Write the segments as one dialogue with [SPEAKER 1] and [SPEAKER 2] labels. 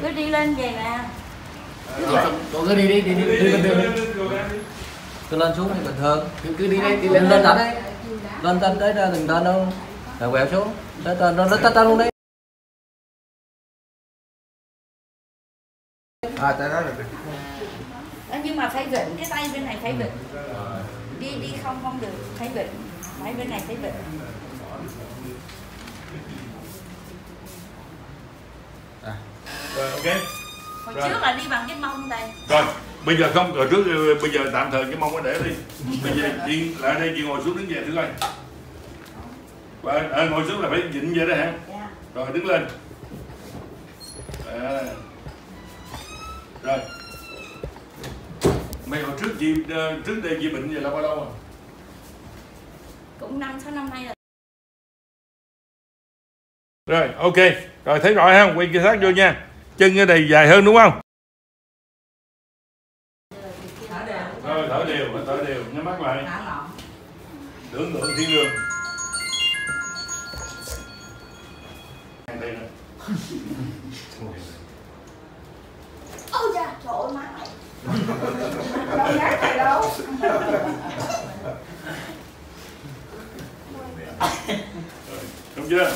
[SPEAKER 1] cứ đi lên về nè.
[SPEAKER 2] Cứ đi đi đi đi đi đi cứ lên xuống thì bình thường. Cứ cứ đi đi đi lên lên đấy lên tên tới ra từng tên đâu rồi quẹo xuống. Tới tên nó tới tên luôn đi. À tới đó rồi.
[SPEAKER 1] Đó, nhưng mà phải vịnh cái tay bên này phải vịnh đi đi không không được. Phải vịnh phải bên này phải vịnh
[SPEAKER 3] Rồi, ok.
[SPEAKER 1] hồi
[SPEAKER 3] Rồi.
[SPEAKER 1] trước là đi bằng cái mông đây
[SPEAKER 3] Rồi, bây giờ không, rồi trước bây giờ tạm thời cái mông nó để đi. Bây giờ chị lại đây chị ngồi xuống đứng dậy thử coi. Và à, ngồi xuống là phải dịnh vậy đó hả?
[SPEAKER 1] dạ
[SPEAKER 3] Rồi đứng lên. À. Rồi. Mày hồi trước chị ờ, trước đây chị bệnh vậy là bao lâu rồi?
[SPEAKER 1] cũng năm sáu năm nay rồi
[SPEAKER 3] Rồi, ok. Rồi thấy rõ ha, quay kia sát vô nha. Chân ở đây dài hơn đúng không? Rồi, thở đều, thở đều, nhắm mắt lại. Tưởng tượng thiên đường. Đây nè.
[SPEAKER 1] ôi da trời ơi má mày đâu nhát này đâu
[SPEAKER 3] Đúng chưa?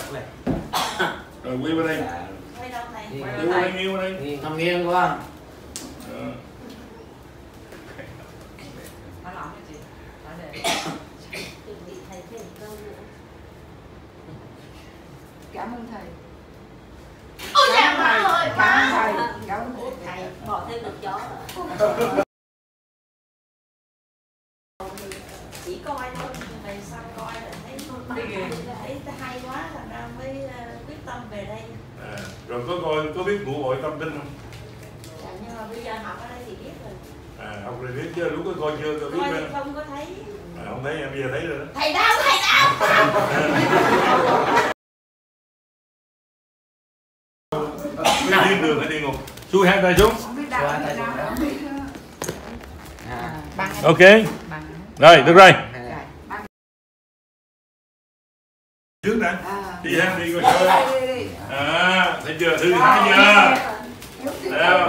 [SPEAKER 3] Rồi quay vào đây. Nghiêng vào đây.
[SPEAKER 2] nằm nghiêng quá.
[SPEAKER 3] Ờ.
[SPEAKER 1] chuẩn bị thầy câu nữa
[SPEAKER 4] cảm ơn thầy.
[SPEAKER 1] Ôi
[SPEAKER 4] cảm ơn thầy. cảm ơn thầy.
[SPEAKER 1] Thầy bỏ thêm được gió rồi chỉ coi thôi nhưng mà sao coi là thấy thấy hay quá thành ra mới ờ, quyết tâm về đây
[SPEAKER 3] À, rồi có coi có biết ngũ hội tâm tinh không?
[SPEAKER 1] Dạ, nhưng mà bây giờ học ở đây thì biết rồi
[SPEAKER 3] À, học rồi biết chưa? Lúc có coi chưa? Có biết
[SPEAKER 1] coi thì không có thấy
[SPEAKER 3] À, không thấy em bây giờ thấy rồi đó.
[SPEAKER 1] thầy đâu thầy đâu
[SPEAKER 3] Cái thiên đường hay địa ngục? Xuôi hai tay xuống.
[SPEAKER 2] à
[SPEAKER 4] bằng
[SPEAKER 3] Ok.
[SPEAKER 4] bằng
[SPEAKER 3] Rồi, được rồi. Trước nè.
[SPEAKER 4] à
[SPEAKER 3] Đi ha, đi coi chơi. À, thấy chưa? Chưa? Thấy không?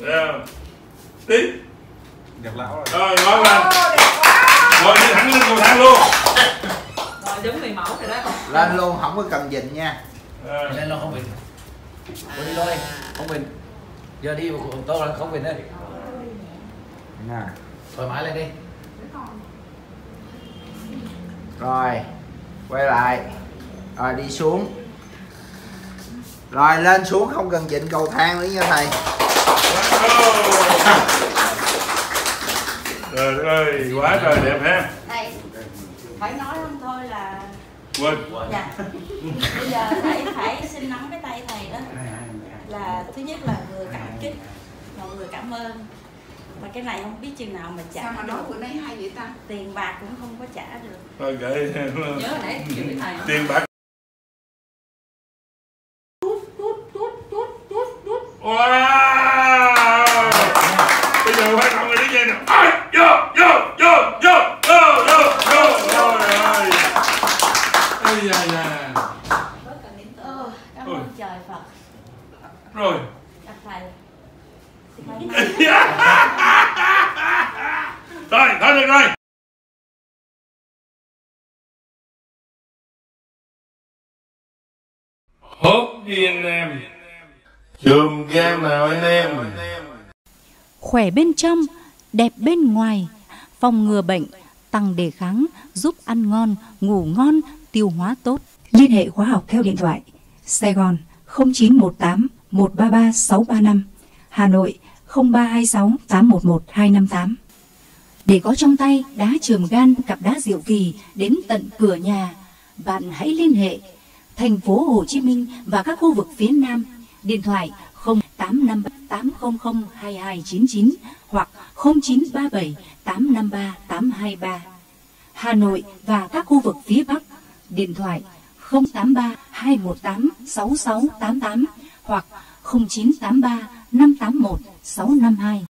[SPEAKER 3] Thấy không? Đi.
[SPEAKER 5] đẹp lão rồi
[SPEAKER 3] Rồi, ngon lên. Rồi, đi thẳng lên cầu thang luôn.
[SPEAKER 6] Rồi đúng người mẫu rồi đó
[SPEAKER 7] lên luôn không có cần dịnh nha
[SPEAKER 3] À,
[SPEAKER 2] lên lo không bình Cô đi thôi không bình giờ đi một tô là không bình đấy
[SPEAKER 7] nè
[SPEAKER 2] thoải mái lên đi
[SPEAKER 7] rồi quay lại. Rồi đi xuống. Rồi lên xuống không cần dịnh cầu thang nữa nha thầy.
[SPEAKER 3] Trời ơi, quá trời đẹp ha.
[SPEAKER 1] thầy phải nói không thôi là
[SPEAKER 3] Quên.
[SPEAKER 1] dạ. Bây giờ thầy phải xin nắm cái tay thầy đó. Là thứ nhất là vừa cảm kích và vừa cảm ơn mà cái này không biết chừng nào mà trả
[SPEAKER 4] sao mà nói bữa nay hay vậy ta
[SPEAKER 1] tiền bạc cũng không có trả được
[SPEAKER 3] Thôi kệ.
[SPEAKER 6] Nhớ nãy chuyện với thầy
[SPEAKER 3] Tiền bạc. Wow! Bây giờ quan trọng là đứng dậy nè. Ai, Vô, vô, vô, vô, vô, vô, vô. Rồi, rồi. Ây da da.
[SPEAKER 1] Ờ, cảm ơn trời Phật
[SPEAKER 3] Rồi.
[SPEAKER 1] gặp thầy
[SPEAKER 3] Rồi, thôi được rồi. Hốt đi anh em. Chùm game nào anh em.
[SPEAKER 8] khỏe bên trong, đẹp bên ngoài, phòng ngừa bệnh, tăng đề kháng, giúp ăn ngon, ngủ ngon, tiêu hóa tốt. Liên hệ khóa học theo điện thoại Sài Gòn 0918 133 635, Hà Nội 0326 811 258. Để có trong tay đá trường gan cặp đá diệu kỳ đến tận cửa nhà, bạn hãy liên hệ thành phố Hồ Chí Minh và các khu vực phía Nam. Điện thoại 085 800 2299 hoặc 0937 853 823. Hà Nội và các khu vực phía Bắc. Điện thoại 083 218 6688 hoặc 0983 581 652.